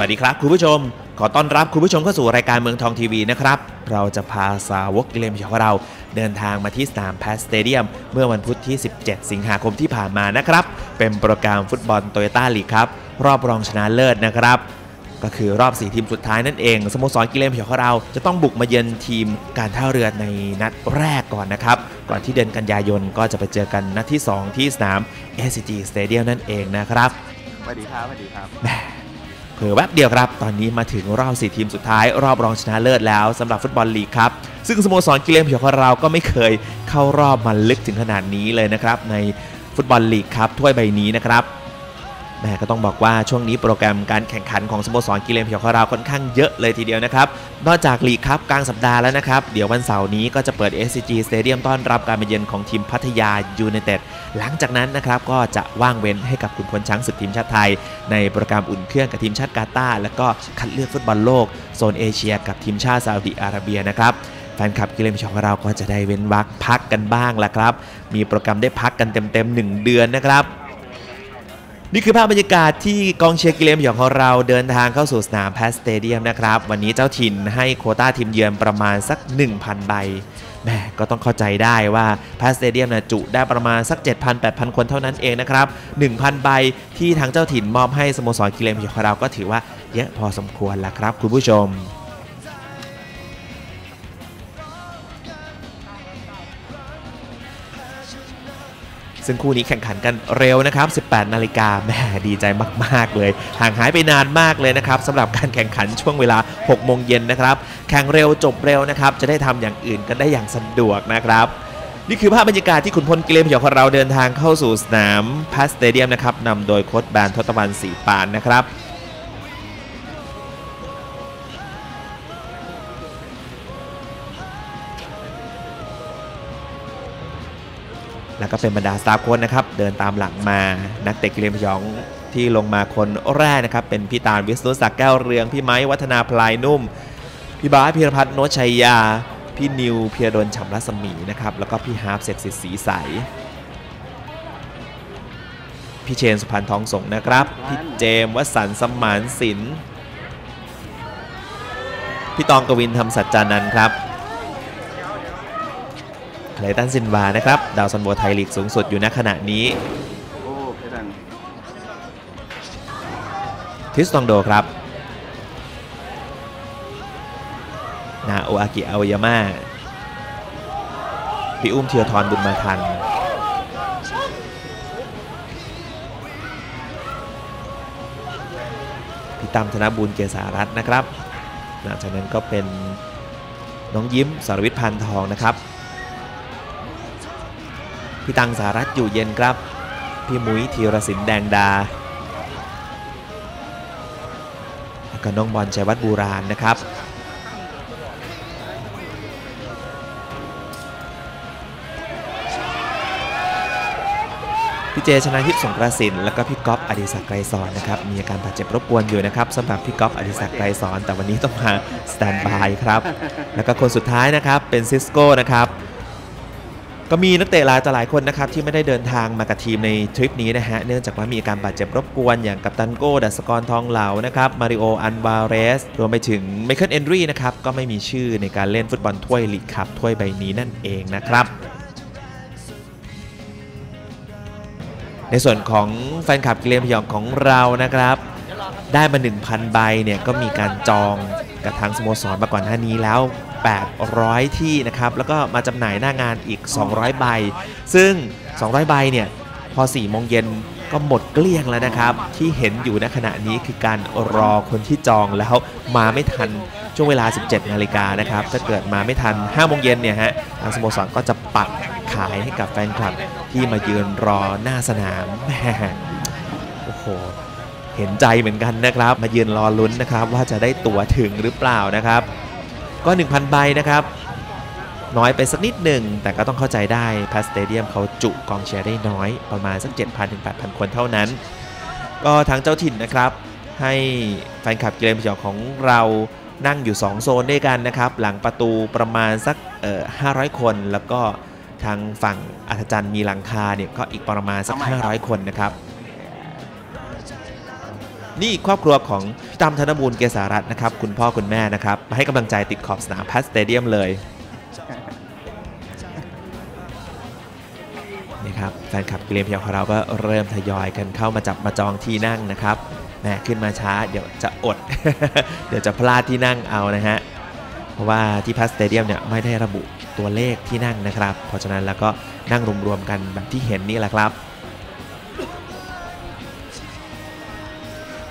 วัสดีครับ คุณผู้ชม ขอต้อนรับคุณผู้ชมเข้าสู่รายการเมืองทองทีวีนะครับ เราจะพาสาวกเกมของเรา เดินทางมาที่สนามแพสสเตเดียม เมื่อวันพุธที่ 17 สิงหาคมที่ผ่านมานะครับ เป็นโปรแกรมฟุตบอลโตโยต้าลีกครับ รอบรองชนะเลิศนะครับ ก็คือรอบ 4 ทีมสุดท้ายนั่นเอง สโมสรกิเลนพยองของเรา จะต้องบุกมาเยือนทีมการท่าเรือในนัดแรกก่อนนะครับ ก่อนที่เดือนกันยายนก็จะไปเจอกันนัดที่ 2 ที่สนาม SCG Stadium นั่นเองนะครับสวัสดีครับสวัสดีครับ ผลอแวบเดียวครับ ตอนนี้มาถึงรอบ4ทีมสุดท้าย รอบรองชนะเลิศแล้วสำหรับฟุตบอลลีกครับ ซึ่งสโมสรกิเลนพยองของเราก็ไม่เคยเข้ารอบมาลึกถึงขนาดนี้เลยนะครับ ในฟุตบอลลีกครับถ้วยใบนี้นะครับแม่ก็ต้องบอกว่าช่วงนี้โปรแกรมการแข่งขันของสโมสรกิเลนพยองของเราค่อนข้างเยอะเลยทีเดียวนะครับ นอกจากลีกครับกลางสัปดาห์แล้วนะครับ เดี๋ยววันเสาร์นี้ก็จะเปิด SCG Stadium ต้อนรับการมาเยือนของทีมพัทยายูไนเต็ด หลังจากนั้นนะครับก็จะว่างเว้นให้กับขุนพลช้างศึกทีมชาติไทย ในโปรแกรมอุ่นเครื่องกับทีมชาติกาตาร์แล้วก็คัดเลือกฟุตบอลโลกโซนเอเชีย กับทีมชาติซาอุดิอาระเบียนะครับแฟนคลับกิเลนผยองของเราก็จะได้เว้นวรรคพักกันบ้างละครับ มีโปรแกรมได้พักกันเต็มๆหนึ่งเดือนนะครับนี่คือภาพบรรยากาศที่กองเชียร์กิเลนผยองของเราเดินทางเข้าสู่สนามแพทสเตเดี้ยมนะครับ วันนี้เจ้าถิ่นให้โควต้าทีมเยือนประมาณสัก 1,000 ใบ แม่ก็ต้องเข้าใจได้ว่าพาสเตเดียมนะจุได้ประมาณสัก 7,000-8,000 คนเท่านั้นเองนะครับ 1,000 ใบที่ทางเจ้าถิ่นมอบให้สโมสรกิเลนพยองของเราก็ถือว่าเยอะพอสมควรแล้วครับ คุณผู้ชม ซึ่งคู่นี้แข่งขันกันเร็วนะครับ 18 นาฬิกาแหมดีใจมาก ๆ เลย ห่างหายไปนานมากเลยนะครับสำหรับการแข่งขันช่วงเวลา 6 โมงเย็นนะครับ แข่งเร็วจบเร็วนะครับ จะได้ทำอย่างอื่นกันได้อย่างสะดวกนะครับนี่คือภาพบรรยากาศที่ขุนพลกิเลนผยองของเราเดินทางเข้าสู่สนามแพทสเตเดี้ยมนะครับนำโดยโค้ชแบน ธชตวัน ศรีปานนะครับ แล้วก็เป็นบรรดาสตาฟโค้ชนะครับเดินตามหลังมานักเตะกิเลนผยองที่ลงมาคนแรกนะครับ เป็นพี่ตาลวิษณุศักดิ์แก้วเรือง พี่ไม้วัฒนาพลายนุ่ม พี่บาสพีระพัฒน์โน๊ตชัยยา พี่นิวเพียรดลฉ่ำรัศมีนะครับแล้วก็พี่ฮาร์ปเสกสิทธิ์ศรีใส พี่เชนสุพรรณทองสงค์นะครับ พี่เจมวสันต์สมานสินธุ์พี่ตองกวินทำสัจจานันครับ เคลตันซิลวานะครับ ดาวซัลโวไทยลีกสูงสุดอยู่ณขณะนี้ทิสตองโดครับ นาโออากิอาวยาม่าพี่อุ้มเทียทรบุญมาทัน พี่ตั้มธนบุญเกษารัตน์นะครับ หลังจากนั้นก็เป็นน้องยิ้มสารวิทย์พันทองนะครับ พี่ตังสารัตน์อยู่เย็นครับ พี่มุ้ยธีรศิลป์แดงดาแล้วก็น้องบอลชัยวัฒน์บุราณนะครับพี่เจชนาธิป สรงกระสินธ์แล้วก็พี่ก๊อฟอดิศักดิ์ไกรษรนะครับมีอาการบาดเจ็บรบกวนอยู่นะครับสำหรับพี่ก๊อฟอดิศักดิ์ไกรษรแต่วันนี้ต้องมาสแตนด์บายครับแล้วก็คนสุดท้ายนะครับเป็นซิสโก้นะครับ ก็มีนักเตะหลายต่อหลายคนนะครับที่ไม่ได้เดินทางมากับทีมในทริปนี้นะฮะเนื่องจากว่ามีอาการบาดเจ็บรบกวนอย่างกัปตันโก้ดัสกรทองเหลานะครับมาริโออันวาเรสรวมไปถึงไมเคิลเอ็นรี่นะครับก็ไม่มีชื่อในการเล่นฟุตบอลถ้วยลีกคัพถ้วยใบนี้นั่นเองนะครับในส่วนของแฟนคลับกิเลนผยองของเรานะครับ ได้มา 1,000 ใบเนี่ยก็มีการจองกับทางสโมสรมาก่อนหน้านี้แล้ว 800 ที่นะครับ แล้วก็มาจำหน่ายหน้างานอีก 200 ใบ ซึ่ง 200 ใบเนี่ย พอ 4 โมงเย็นก็หมดเกลี้ยงแล้วนะครับ ที่เห็นอยู่ณขณะนี้คือการรอคนที่จองแล้วมาไม่ทันช่วงเวลา 17 นาฬิกานะครับ ถ้าเกิดมาไม่ทัน 5 โมงเย็นเนี่ยฮะ ทางสโมสรก็จะปัดขายให้กับแฟนคลับที่มายืนรอหน้าสนามแหมโอ้โหเห็นใจเหมือนกันนะครับ มายืนรอลุ้นนะครับ ว่าจะได้ตั๋วถึงหรือเปล่านะครับ ก็ 1,000 ใบนะครับ น้อยไปสักนิดหนึ่ง แต่ก็ต้องเข้าใจได้พาสเตเดียมเขาจุกองเชียร์ได้น้อยประมาณสัก 7,000ถึง8,000 คนเท่านั้น ก็ทางเจ้าถิ่นนะครับ ให้แฟนคลับเกมพยองของเรานั่งอยู่ 2 โซนด้วยกันนะครับ หลังประตูประมาณสักเอ่อ500 คน แล้วก็ทางฝั่งอัธจันทร์มีหลังคาเนี่ยก็อีกประมาณสัก 500 คนนะครับ นี่ครอบครัวของตามธนบูลเกษารัตน์นะครับ คุณพ่อคุณแม่นะครับ มาให้กำลังใจติดขอบสนามพัสสเตเดียมเลยนี่ครับแฟนคลับกิเลนพยองของเราก็เริ่มทยอยกันเข้ามาจับมาจองที่นั่งนะครับแหมขึ้นมาช้าเดี๋ยวจะอด เดี๋ยวจะพลาดที่นั่งเอานะฮะเพราะว่าที่พัสเตเดียมเนี่ยไม่ได้ระบุตัวเลขที่นั่งนะครับ เพราะฉะนั้นแล้วก็นั่งรวมๆกันแบบที่เห็นนี่แหละครับ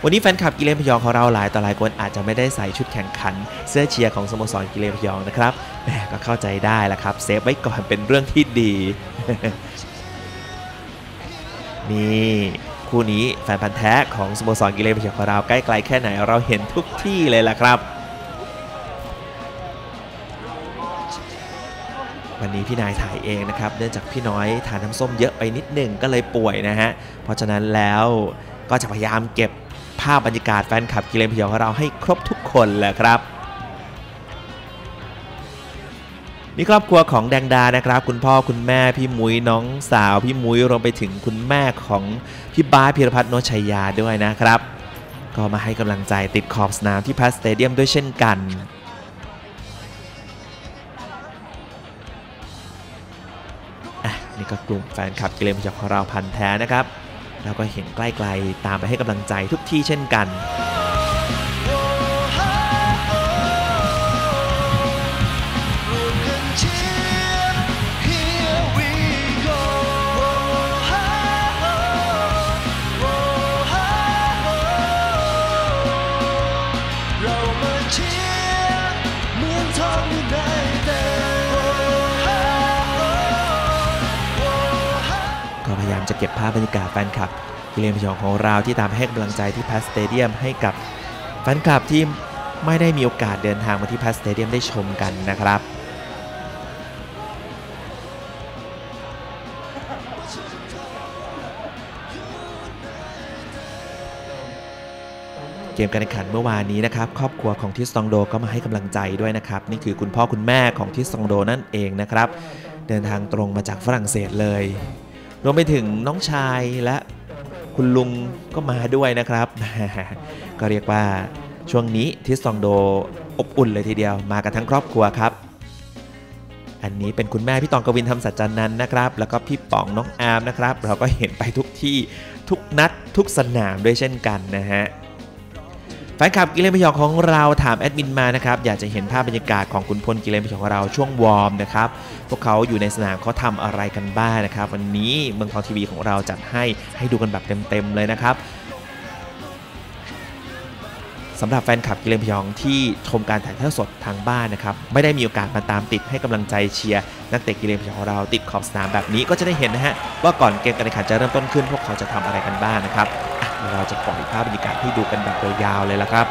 วันนี้แฟนคลับกิเลนพยองของเราหลายต่อหลายคนอาจจะไม่ได้ใส่ชุดแข่งขัน เสื้อเชียร์ของสโมสรกิเลนพยองนะครับแหมก็เข้าใจได้ละครับเซฟไว้ก่อนเป็นเรื่องที่ดีนี่คู่นี้แฟนพันธ์แท้ของสโมสรกิเลนพยองของเราใกล้ไกลแค่ไหนเราเห็นทุกที่เลยล่ะครับ วันนี้พี่นายถ่ายเองนะครับ เนื่องจากพี่น้อยทานน้ำส้มเยอะไปนิดหนึ่งก็เลยป่วยนะฮะเพราะฉะนั้นแล้วก็จะพยายามเก็บ ภาพบรรยากาศแฟนคลับกิเลนพยองของเราให้ครบทุกคนแหละครับนี่ครอบครัวของแดงดานะครับ คุณพ่อคุณแม่พี่มุ้ยน้องสาวพี่มุ้ยรวมไปถึงคุณแม่ของพี่บ้าพิรพัฒน์โนชัยยาด้วยนะครับ ก็มาให้กำลังใจติดขอบสนามที่พัสสเตเดียมด้วยเช่นกันอะนี่ก็กลุ่มแฟนคลับกิเลนพยองของเราพันแท้นะครับ แล้วก็เห็นใกล้ๆตามไปให้กำลังใจทุกที่เช่นกัน เก็บภาพบรรยากาศแฟนคลับกิเลนพยองของเราที่ตามให้กำลังใจที่พัสสเตเดียมให้กับแฟนคลับที่ไม่ได้มีโอกาสเดินทางมาที่พัสสเตเดียมได้ชมกันนะครับเกมการแข่งขันเมื่อวานนี้นะครับครอบครัวของทิสซองโดก็มาให้กำลังใจด้วยนะครับนี่คือคุณพ่อคุณแม่ของทิสซองโดนั่นเองนะครับ เดินทางตรงมาจากฝรั่งเศสเลย รวมไปถึงน้องชายและคุณลุงก็มาด้วยนะครับ ก็เรียกว่าช่วงนี้ทริสตองโดอบอุ่นเลยทีเดียวมากันทั้งครอบครัวครับ อันนี้เป็นคุณแม่พี่ตองกวินทร์ ธรรมสัจจานันท์นะครับ แล้วก็พี่ป๋องน้องอาร์มนะครับ เราก็เห็นไปทุกที่ทุกนัดทุกสนามด้วยเช่นกันนะฮะ แฟนคลับกิเลนผยองของเราถามแอดมินมานะครับอยากจะเห็นภาพบรรยากาศของขุนพลกิเลนผยองของเราช่วง warm นะครับพวกเขาอยู่ในสนามเขาทำอะไรกันบ้างนะครับ วันนี้เมืองทองทีวีของเราจัดให้ให้ดูกันแบบเต็มๆเลยนะครับสำหรับแฟนคลับกิเลนพยองที่ชมการถ่ายทอดสดทางบ้านนะครับไม่ได้มีโอกาสมาตามติดให้กำลังใจเชียร์นักเตะกิเลนพยองของเราติดขอบสนามแบบนี้ก็จะได้เห็นนะฮะว่าก่อนเกมการแข่งขันจะเริ่มต้นขึ้น พวกเขาจะทำอะไรกันบ้างนะครับ เราจะปล่อยภาพบรรยากาศให้ดูกันแบบยาวๆเลยละครับ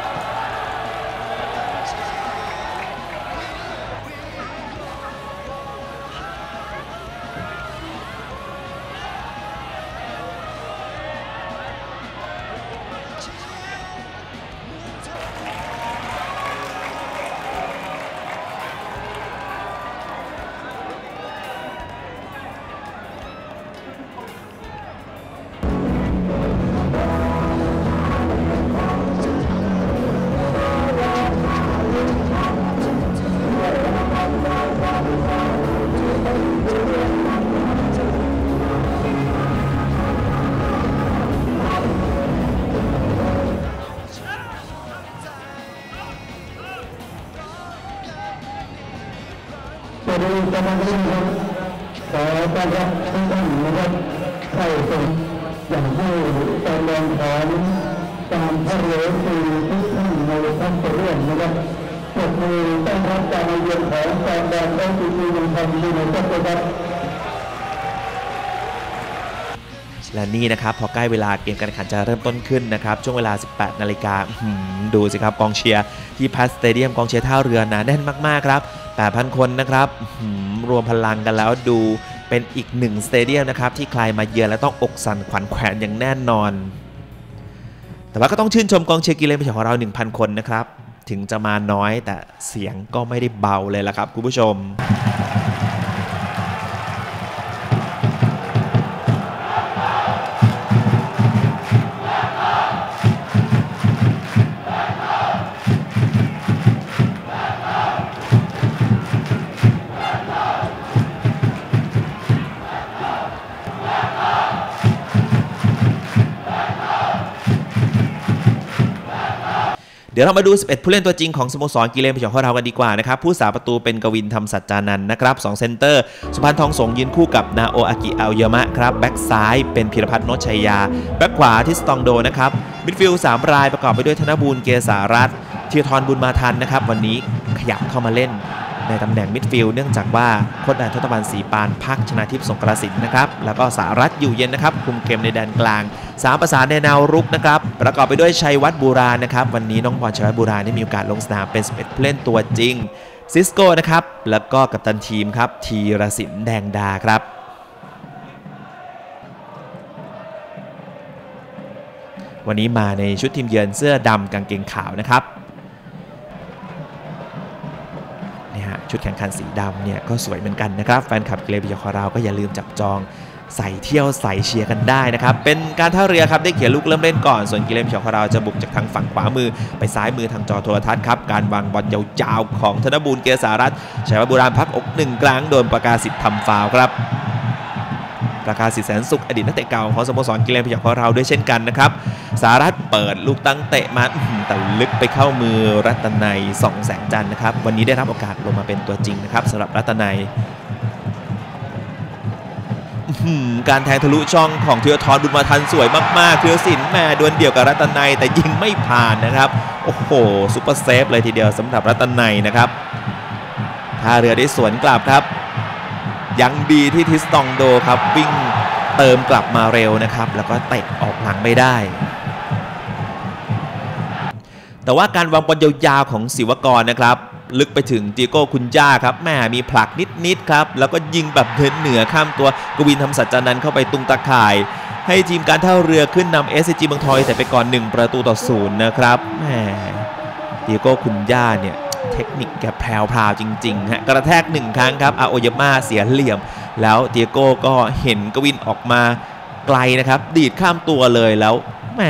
ครับ และนี่นะครับพอใกล้เวลาเกมการแข่งขันจะเริ่มต้นขึ้นนะครับ ช่วงเวลา 18 นาฬิกาดูสิครับกองเชียร์ที่ PAT Stadium กองเชียร์ท่าเรือหนาแน่นมากๆครับ 8,000 คนนะครับรวมพลังกันแล้วดูเป็นอีกหนึ่ง stadium นะครับที่ใครมาเยือนแล้วต้องอกสั่นขวัญแขวนอย่างแน่นอน แต่ว่าก็ต้องชื่นชมกองเชียร์กิเลนผยองของเรา 1,000 คนนะครับ ถึงจะมาน้อยแต่เสียงก็ไม่ได้เบาเลยละครับคุณผู้ชม เดี๋ยวเรามาดู 11 ผู้เล่นตัวจริงของสโมสรกิเลนผยองของเรากันดีกว่านะครับ ผู้รักษาประตูเป็นกวินทร์ ธรรมสัจจานันท์นะครับสองเซนเตอร์ สุพรรณ ทองสงค์ยืนคู่กับนาโออากิอาโอยามะครับ แบ็กซ้ายเป็นพีระพัฒน์ โน๊ตชัยยา แบ็กขวาทริสตองโดนะครับมิดฟิลด์สามรายประกอบไปด้วยธนบูรณ์ เกษารัตน์ ธีราทรบุญมาทันนะครับ วันนี้ขยับเข้ามาเล่น ในตำแหน่งมิดฟิลด์เนื่องจากว่าโค้ชนายธชตวันศรีปานพักชนาธิป สรงกระสินธ์นะครับ แล้วก็สารัช อยู่เย็นนะครับ คุมเกมในแดนกลางสามประสานในแนวรุกนะครับ ประกอบไปด้วยชัยวัฒน์บูรานะครับ วันนี้น้องบอลชัยวัฒน์บูราได้มีโอกาสลงสนามเป็น11ผู้เล่นตัวจริงซิสโก้นะครับ แล้วก็กัปตันทีมครับทีรศินแดงดาครับวันนี้มาในชุดทีมเยือนเสื้อดำกางเกงขาวนะครับ ชุดแข่งขันสีดำเนี่ยก็สวยเหมือนกันนะครับแฟนคลับเกรบิยาคอราก็อย่าลืมจับจองใส่เที่ยวใส่เชียร์กันได้นะครับ เป็นการท่าเรือครับได้เขียนลูกเริ่มเล่นก่อน ส่วนกิเลนพยองคอราจะบุกจากทางฝั่งขวามือ ไปซ้ายมือทางจอโทรทัศน์ครับ การวางบอลยาวๆของธนบูลเกษารัตน์ชัยวัฒน์บุรานพักอกหนึ่งครั้งโดนประกาศสิทธิ์ทำฟาวครับ ประกาศสิแสนสุขอดีตนักเตะเก่าของสโมสรกีฬาพยองของเราด้วยเช่นกันนะครับสารัตเปิดลูกตั้งเตะมาแต่ลึกไปเข้ามือรัตนัยสองแสงจันนะครับ วันนี้ได้รับโอกาสลงมาเป็นตัวจริงนะครับสำหรับรัตนัยการแทงทะลุช่องของธีราทรบุญมาทันสวยมากๆธีรศิลป์แหมดวลเดี่ยวกับรัตนัยแต่ยิงไม่ผ่านนะครับโอ้โห super save เลยทีเดียวสำหรับรัตนัยนะครับท่าเรือได้สวนกลับครับ ยังดีที่ทริสตองโดครับวิ่งเติมกลับมาเร็วนะครับ แล้วก็เตะออกหลังไม่ได้ แต่ว่าการวางบอลยาวๆของศิวกรนะครับ ลึกไปถึงติอาโก้คุนญ่าครับแหมมีผลักนิดๆครับ แล้วก็ยิงแบบเหนือข้ามตัวกวินทำสัจจานันเข้าไปตุงตะข่ายให้ทีมการท่าเรือขึ้นนำเอสจีเมืองทอยแต่ไปก่อน 1 ประตูต่อศูนย์นะครับแหมจีโก้คุณย่าเนี่ย เทคนิคแกแพรวพราวจริงๆฮะกระแทกหนึ่งครั้งครับอาโอยาม่าเสียเหลี่ยม แล้วเตียโก้ก็เห็นกวินออกมาไกลนะครับ ดีดข้ามตัวเลยแล้วแหม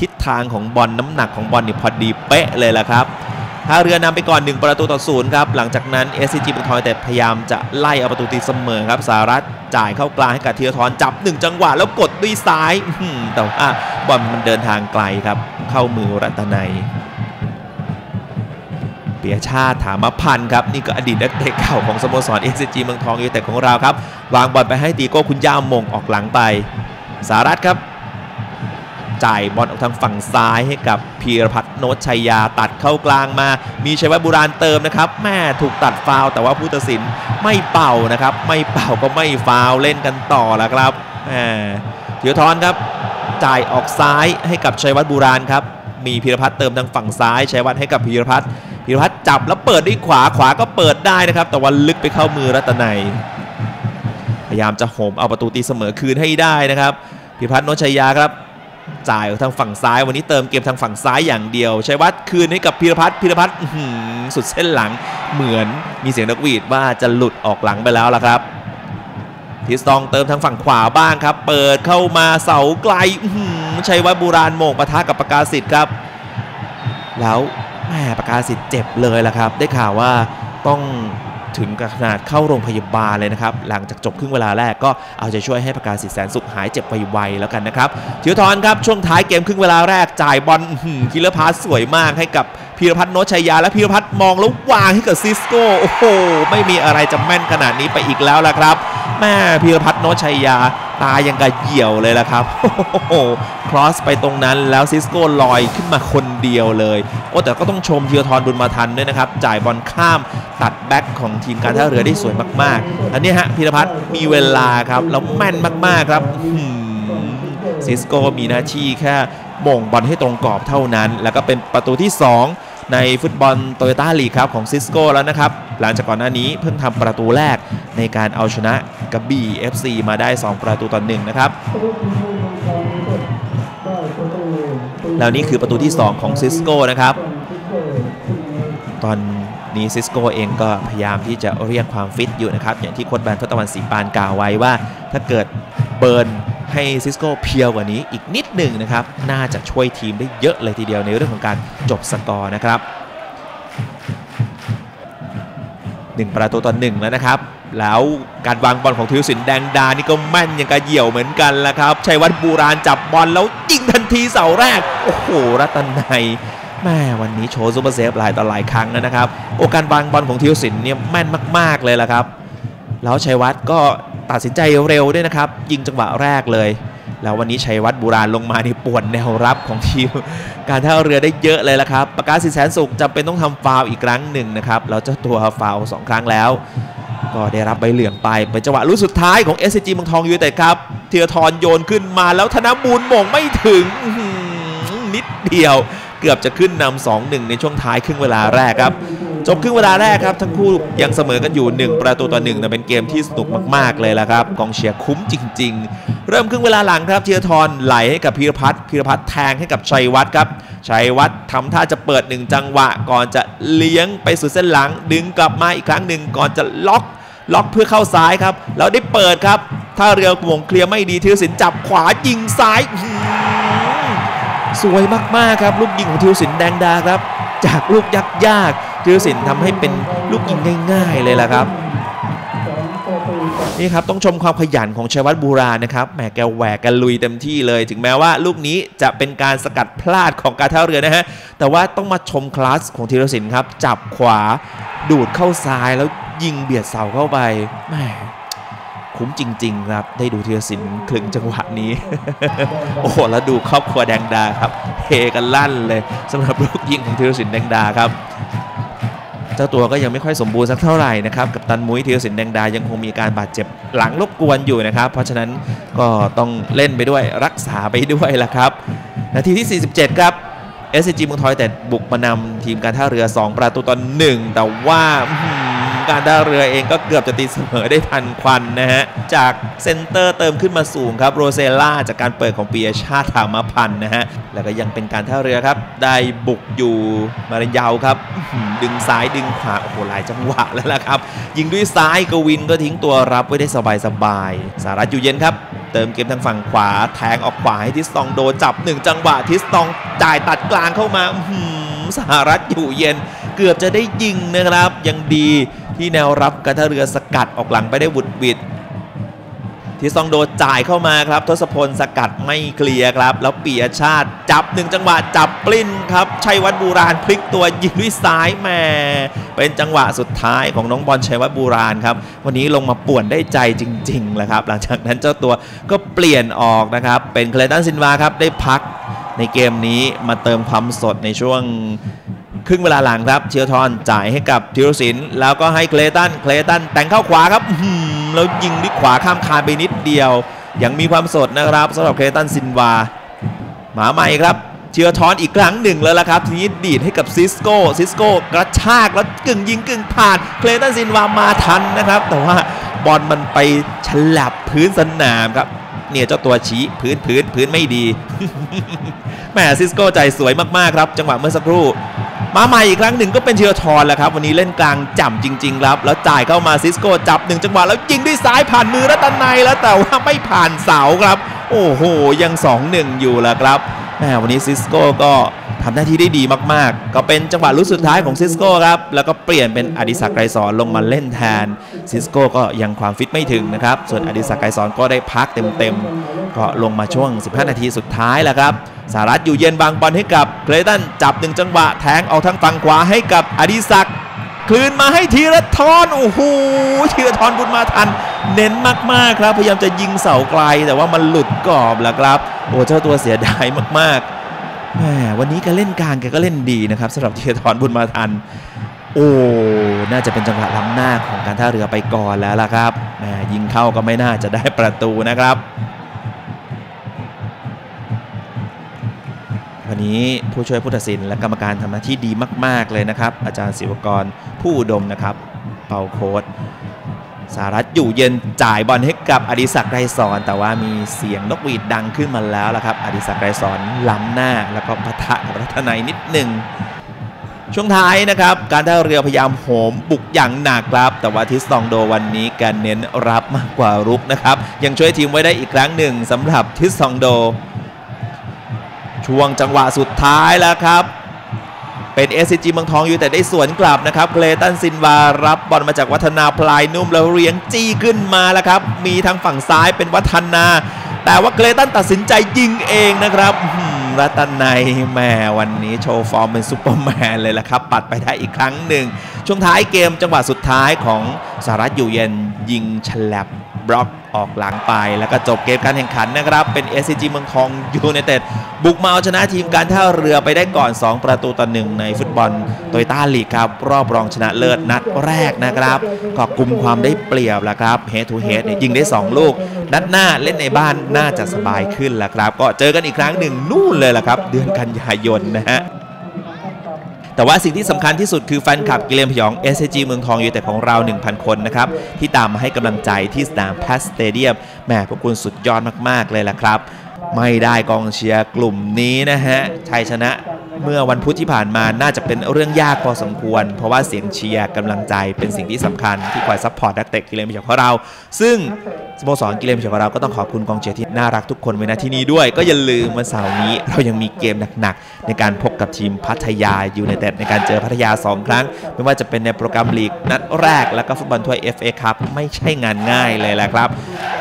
ทิศทางของบอลน้ำหนักของบอลนี่พอดีเป๊ะเลยละครับท่าเรือนำไปก่อน 1 ประตูต่อศูนย์ครับ หลังจากนั้น s c g เมืองทอยแต่พยายามจะไล่เอาประตูตีเสมอครับสารัชจ่ายเข้ากลางให้กับธีราทรจับ 1 จังหวะแล้วกดด้วยซ้ายแต่ว่าบอลมันเดินทางไกลครับ เข้ามือรัตนัย ปิยชาติถามะพันธ์ครับ นี่ก็อดีตนักเตะเก่าของสโมสร SCG เมืองทองยูไนเต็ดของเราครับ วางบอลไปให้ติอาโก้คุนญ่าโหม่งออกหลังไป สารัชครับ จ่ายบอลออกทางฝั่งซ้ายให้กับพีรพัฒน์โนชัยยาตัดเข้ากลางมา มีชัยวัฒน์บุราณเติมนะครับแม่ถูกตัดฟาวแต่ว่าผู้ตัดสินไม่เป่านะครับ ไม่เป่าก็ไม่ฟาวเล่นกันต่อแล้วครับแหมเทียวทอนครับจ่ายออกซ้ายให้กับชัยวัฒน์บุราณครับ มีพีรพัฒน์เติมทางฝั่งซ้ายชัยวัฒน์ให้กับพีรพัฒน์พีรพัฒน์จับแล้วเปิดด้วยขวาขวาก็เปิดได้นะครับ แต่ว่าลึกไปเข้ามือรัตนัยพยายามจะโหมเอาประตูตีเสมอคืนให้ได้นะครับพีรพัฒน์นชชัยยาครับจ่ายทางฝั่งซ้ายวันนี้เติมเกมทางฝั่งซ้ายอย่างเดียวชัยวัฒน์คืนให้กับพีรพัฒน์พีรพัฒน์สุดเส้นหลังเหมือนมีเสียงนกหวีดว่าจะหลุดออกหลังไปแล้วล่ะครับ ทิสตองเติมทางฝั่งขวาบ้างครับ เปิดเข้ามาเสาไกลชัยวัฒน์บูราณโมงปะทะกับประกาศสิทธิ์ครับ แล้วแม่ประกาศสิทธิ์เจ็บเลยล่ะครับ ได้ข่าวว่าต้องถึงขนาดเข้าโรงพยาบาลเลยนะครับ หลังจากจบครึ่งเวลาแรกก็เอาใจช่วยให้ประกาศสิทธิ์แสนสุขหายเจ็บไวๆแล้วกันนะครับเทียวทอนครับ ช่วงท้ายเกมครึ่งเวลาแรกจ่ายบอล killer pass สวยมากให้กับพีระพัฒน์โน๊ตชัยยา และพีระพัฒน์มองแล้ววางให้กับซิสโก้ โอ้โห ไม่มีอะไรจะแม่นขนาดนี้ไปอีกแล้วล่ะครับ แหมพีระพัฒน์โน๊ตชัยยา ตายังกระเหี่ยวเลยล่ะครับโอ้โห cross ไปตรงนั้นแล้วซิสโก้ลอยขึ้นมาคนเดียวเลยโอ้แต่ก็ต้องชมธีราทรบุญมาทันด้วยนะครับ จ่ายบอลข้ามตัด back ของทีมการท่าเรือได้สวยมากๆ อันนี้ฮะพีระพัฒน์มีเวลาครับ แล้วแม่นมากๆครับซิสโก้มีหน้าที่แค่โหม่งบอลให้ตรงกรอบเท่านั้น แล้วก็เป็นประตูที่ 2 ในฟุตบอลโตโยต้าลีกครับของซิสโก้แล้วนะครับ หลังจากก่อนหน้านี้เพิ่งทำประตูแรกในการเอาชนะกระบี่ FC มาได้ 2 ประตูต่อหนึ่งนะครับแล้วนี่คือประตูที่ 2 ของซิสโก้นะครับ ตอนนี้ซิสโก้เองก็พยายามที่จะเรียกความฟิตอยู่นะครับ อย่างที่โค้ชแบน ธชตวัน ศรีปานกล่าวไว้ว่า ถ้าเกิด burn ให้ซิสโก้เพรียวกว่านี้อีกนิดหนึ่งนะครับ น่าจะช่วยทีมได้เยอะเลยทีเดียวในเรื่องของการจบสกอร์นะครับ1ประตูต่อหนึ่งแล้วนะครับ แล้วการวางบอลของธีรศิลป์ แดงดานี่ก็แม่นอย่างกระเหี่ยวเหมือนกันละครับชัยวัฒน์บุราณจับบอลแล้วยิงทันทีเสาแรก โอ้โห รัตนัยแหมวันนี้โชว์ super save หลายต่อหลายครั้งแล้วนะครับ โอกาสวางบอลของธีรศิลป์เนี่ยแม่นมาก ๆเลยละครับ แล้วชัยวัฒน์ก็ ตัดสินใจเร็วด้วยนะครับ ยิงจังหวะแรกเลย แล้ววันนี้ชัยวัฒน์บุราณลงมาในป่วนแนวรับของทีม การท่าเรือได้เยอะเลยละครับประกาศิต แสนสุขจำเป็นต้องทำฟาวล์อีกครั้งหนึ่งนะครับแล้วเจ้าตัวฟาวล์สองครั้งแล้ว ก็ได้รับใบเหลืองไปเป็นจังหวะลุ้นสุดท้ายของ SCG เมืองทองยูไนเต็ดครับเทียทรโยนขึ้นมาแล้วธนบูลม่งไม่ถึงนิดเดียว เกือบจะขึ้นนำ2-1 ในช่วงท้ายครึ่งเวลาแรกครับ จบครึ่งเวลาแรกครับทั้งคู่ยังเสมอกันอยู่ 1 ประตูต่อ1แต่เป็นเกมที่สนุกมาก ๆ เลยละครับกองเชียร์คุ้มจริง ๆ เริ่มครึ่งเวลาหลังครับเทียทรไหลให้กับพีรพัฒน์พีรพัฒน์แทงให้กับชัยวัฒน์ครับชัยวัฒน์ทำท่าจะเปิดหนึ่งจังหวะ ก่อนจะเลี้ยงไปสู่เส้นหลัง ดึงกลับมาอีกครั้งหนึ่งก่อนจะล็อกล็อกเพื่อเข้าซ้ายครับแล้วได้เปิดครับถ้าเรือหวงเคลียร์ไม่ดีธีรศิลป์จับขวายิงซ้ายสวยมากๆครับลูกยิงของธีรศิลป์แดงดาครับ จากลูกยักยาก ๆธีรศิลป์ทำให้เป็นลูกยิงง่าย ๆ เลยล่ะครับนี่ครับต้องชมความขยันของชัยวัฒน์บูรานะครับแหมแกแหวกกันลุยเต็มที่เลย ถึงแม้ว่าลูกนี้จะเป็นการสกัดพลาดของการท่าเรือนะฮะแต่ว่าต้องมาชมคลาสของธีรศิลป์ครับ จับขวาดูดเข้าซ้ายแล้วยิงเบียดเสาเข้าไปแหมคุ้มจริง ๆ ครับ ได้ดูธีรศิลป์คลึงจังหวะนี้ โอ้โหแล้วดูครอบครัวแดงดาครับเฮกันลั่นเลยสำหรับลูกยิงของธีรศิลป์แดงดาครับ เจ้าตัวก็ยังไม่ค่อยสมบูรณ์สักเท่าไหร่นะครับกับตันมุ้ยธีรศิลป์แดงดายังคงมีการบาดเจ็บหลังรบกวนอยู่นะครับ เพราะฉะนั้นก็ต้องเล่นไปด้วยรักษาไปด้วยละครับ นาทีที่ 47 ครับ SCG เมืองทองยูไนเต็ดบุกมานำทีมการท่าเรือ 2 ประตูต่อ1แต่ว่า การท่าเรือเองก็เกือบจะตีเสมอได้ทันควันนะฮะ จากเซนเตอร์เติมขึ้นมาสูงครับโรเชล่าจากการเปิดของปิยชาติถามะพันธ์นะฮะ แล้วก็ยังเป็นการท่าเรือครับ ได้บุกอยู่มารินยาวครับ ดึงซ้ายดึงขวาโอ้โหหลายจังหวะแล้วล่ะครับ ยิงด้วยซ้ายกวินทร์ก็ทิ้งตัวรับไว้ได้สบายๆสารัช อยู่เย็นครับ เติมเกมทางฝั่งขวาแทงออกขวาให้ทิสตองโดจับหนึ่งจังหวะทิสตองจ่ายตัดกลางเข้ามาสหรัฐอยู่เย็น เกือบจะได้ยิงนะครับยังดี ที่แนวรับการท่าเรือสกัดออกหลังไปได้บุดบิดทิสตองโดจ่ายเข้ามาครับ ทศพลสกัดไม่เคลียร์ครับ แล้วปียชาติจับหนึ่งจังหวะจับปลิ้นครับชัยวัฒน์บูราณพลิกตัวยิงด้วยซ้ายแหม่เป็นจังหวะสุดท้ายของน้องบอลชัยวัฒน์บูราณครับวันนี้ลงมาป่วนได้ใจจริงๆแหละครับ หลังจากนั้นเจ้าตัวก็เปลี่ยนออกนะครับ เป็นเคลตันซิลวาครับได้พักในเกมนี้มาเติมความสดในช่วง ครึ่งเวลาหลังครับเชียร์ทอนจ่ายให้กับธีรศิลป์แล้วก็ให้เคลตันเคลตันแต่งเข้าขวาครับแล้วยิงด้วยขวาข้ามคานไปนิดเดียว ยังมีความสดนะครับสำหรับเคลตันซินวาหมาใหม่ครับเชียร์ทอนอีกครั้งหนึ่งแล้วละครับ ทีนี้ดีดให้กับซิสโก้ซิสโก้กระชากแล้วกึ่งยิงกึ่งผ่านเคลตันซิลวามาทันนะครับ แต่ว่าบอลมันไปฉลับพื้นสนามครับ เนี่ยเจ้าตัวชี้พื้นพื้นพื้นไม่ดีแหมซิสโก้จ่ายสวยมากๆครับ จังหวะเมื่อสักครู่ มาใหม่อีกครั้งหนึ่งก็เป็นเชียร์ทอนแหละครับ วันนี้เล่นกลางฉ่ำจริงๆครับแล้วจ่ายเข้ามาซิสโก้จับหนึ่งจังหวะแล้วยิงด้วยซ้ายผ่านมือรัตนัยแล้วแต่ว่าไม่ผ่านเสาครับ โอ้โหยัง 2-1 อยู่แหละครับแหมวันนี้ซิสโก้ก็ทำหน้าที่ได้ดีมาก ๆ ก็เป็นจังหวะลุ้นสุดท้ายของซิสโก้ครับ แล้วก็เปลี่ยนเป็นอดิศักดิ์ไกรษรลงมาเล่นแทน ซิสโก้ก็ยังความฟิตไม่ถึงนะครับ ส่วนอดิศักดิ์ไกรสอนก็ได้พักเต็มๆ ก็ลงมาช่วง 15 นาทีสุดท้ายแหละครับสารัตอยู่เย็นบางบอลให้กับเคลตันจับหนึ่งจังหวะแทงออกทางฝั่งขวาให้กับอดิศักดิ์คืนมาให้ธีรทรโอ้โหธีรทรบุญมาทัน เน้นมากๆครับ พยายามจะยิงเสาไกล แต่ว่ามันหลุดกรอบแหละครับโอ้เจ้าตัวเสียดายมากๆแหมวันนี้แกเล่นกลางแกก็เล่นดีนะครับสำหรับธีรทรบุญมาทัน โอ้ น่าจะเป็นจังหวะล้ำหน้าของการท่าเรือไปก่อนแล้วล่ะครับแหมยิงเข้าก็ไม่น่าจะได้ประตูนะครับ วันนี้ผู้ช่วยผู้ตัดสินและกรรมการทำหน้าที่ดีมาก ๆ เลยนะครับ อาจารย์ศิวกรผู้อุดมนะครับ เป่าโค้ดสารัตอยู่เย็นจ่ายบอลให้กับอดิศักดิ์ไรสอน แต่ว่ามีเสียงนกหวีดดังขึ้นมาแล้วละครับ อดิศักดิ์ไรสอนล้ำหน้าแล้วก็ปะทะกับรัตนัยนิดหนึ่ง ช่วงท้ายนะครับ การท่าเรือพยายามโหมบุกอย่างหนักครับ แต่ว่าทิสตองโดวันนี้การเน้นรับมากกว่ารุกนะครับ ยังช่วยทีมไว้ได้อีกครั้งหนึ่งสำหรับทิสตองโด ช่วงจังหวะสุดท้ายแล้วครับ เป็น SCG เมืองทองอยู่แต่ได้สวนกลับนะครับเคลตันซินวารับบอลมาจากวัฒนาพลายนุ่มแล้วเรียงจี้ขึ้นมาแล้วครับ มีทางฝั่งซ้ายเป็นวัฒนา แต่ว่าเกรตันตัดสินใจยิงเองนะครับ รัตนัยแม่วันนี้โชว์ฟอร์มเป็นซูเปอร์แมนเลยละครับ ปัดไปได้อีกครั้งหนึ่ง ช่วงท้ายเกมจังหวะสุดท้ายของสหรัฐอยู่เย็นยิงฉลับ บล็อกออกหลังไป แล้วก็จบเกมการแข่งขันนะครับ เป็น SCG เมืองทองยูไนเต็ดบุกมาเอาชนะทีมการท่าเรือไปได้ก่อน 2 ประตูต่อหนึ่งในฟุตบอลโตโยต้าลีกคัพ รอบรองชนะเลิศนัดแรกนะครับก็กลุ่มความได้เปรียบแล้วครับ head to head เนี่ยยิงได้ 2 ลูก นัดหน้าเล่นในบ้านน่าจะสบายขึ้นแล้วครับ ก็เจอกันอีกครั้งหนึ่งนู่นเลยล่ะครับ เดือนกันยายนนะฮะ แต่ว่าสิ่งที่สำคัญที่สุดคือแฟนคลับกิเลนผยอง SCG เมืองทองยูไนเต็ดของเรา 1,000 คนนะครับ ที่ตามมาให้กำลังใจที่สนามแพทสเตเดี้ยมแหมพวกคุณสุดยอดมาก ๆ เลยล่ะครับ ไม่ได้กองเชียร์กลุ่มนี้นะฮะชัยชนะเมื่อวันพุธที่ผ่านมาน่าจะเป็นเรื่องยากพอสมควร เพราะว่าเสียงเชียร์กำลังใจเป็นสิ่งที่สำคัญที่คอย support นักเตะกิเลนผยองของเรา ซึ่ง สโมสรกิเลนพยองของเราก็ต้องขอบคุณกองเชียร์ที่น่ารักทุกคนไว้ณที่นี้ด้วย ก็อย่าลืมวันเสาร์นี้เรายังมีเกมหนักๆ ในการพบกับทีมพัทยายูไนเต็ดในการเจอพัทยา 2 ครั้ง ไม่ว่าจะเป็นในโปรแกรมลีกนัดแรก แล้วก็ฟุตบอลถ้วย FA ครับไม่ใช่งานง่ายเลยแหละครับ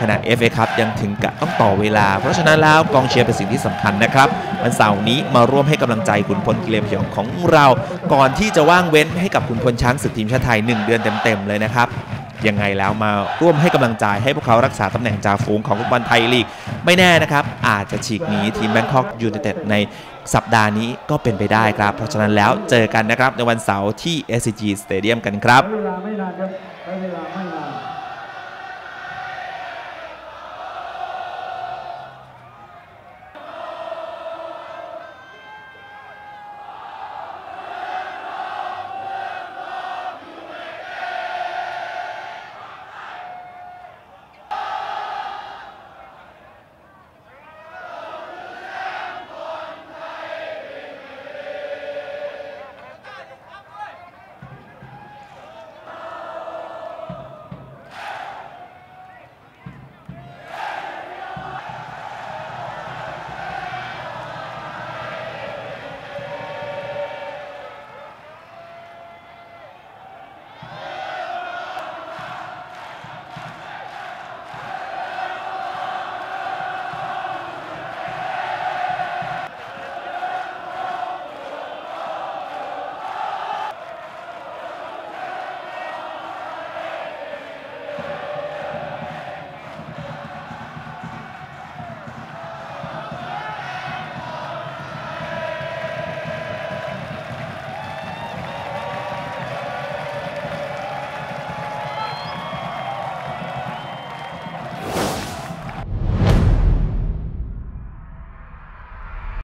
ขนาด FA ครับยังถึงกับต้องต่อเวลา เพราะฉะนั้นแล้วกองเชียร์เป็นสิ่งที่สำคัญนะครับวันเสาร์นี้มาร่วมให้กำลังใจขุนพลกิเลนพยองของเรา ก่อนที่จะว่างเว้นให้กับขุนพลช้างศึกทีมชาติไทย 1 เดือนเต็มๆเลยนะครับ ยังไงแล้วมาร่วมให้กำลังใจให้พวกเขารักษาตำแหน่งจ่าฝูงของฟุตบอลไทยลีก ไม่แน่นะครับ อาจจะฉีกหนีทีมแบงคอกยูไนเต็ดในสัปดาห์นี้ก็เป็นไปได้ครับ เพราะฉะนั้นแล้วเจอกันนะครับในวันเสาร์ที่ SCG Stadium กันครับ